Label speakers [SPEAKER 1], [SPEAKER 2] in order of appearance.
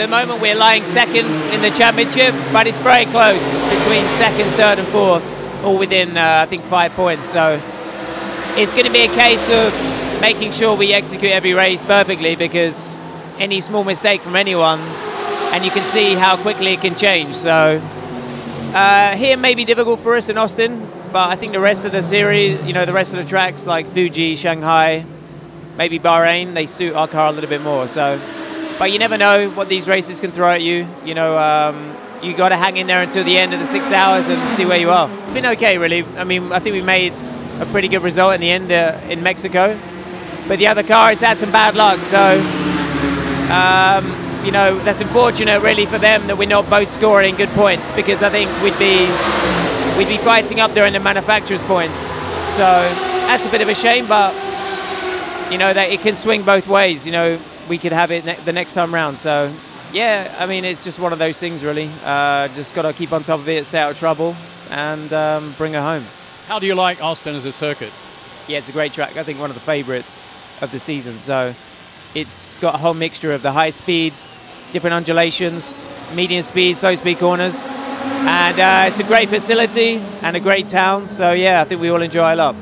[SPEAKER 1] the moment we're lying second in the championship, but it's very close between second, third, and fourth, all within uh, I think five points. So it's going to be a case of making sure we execute every race perfectly because any small mistake from anyone, and you can see how quickly it can change. So uh, here may be difficult for us in Austin, but I think the rest of the series, you know, the rest of the tracks like Fuji, Shanghai, maybe Bahrain, they suit our car a little bit more. So, but you never know what these races can throw at you. You know, um, you got to hang in there until the end of the six hours and see where you are. It's been okay, really. I mean, I think we made a pretty good result in the end uh, in Mexico, but the other car has had some bad luck. So, um, you know, that's unfortunate, really, for them that we're not both scoring good points because I think we'd be we'd be fighting up there in the manufacturers' points. So that's a bit of a shame, but you know that it can swing both ways. You know, we could have it ne- the next time round. So, yeah, I mean, it's just one of those things, really. Uh, just got to keep on top of it, stay out of trouble, and um, bring her home.
[SPEAKER 2] How do you like Austin as a circuit?
[SPEAKER 1] Yeah, it's a great track. I think one of the favourites of the season. So, it's got a whole mixture of the high speed, different undulations, medium speed, slow speed corners, and uh, it's a great facility and a great town. So, yeah, I think we all enjoy a lot.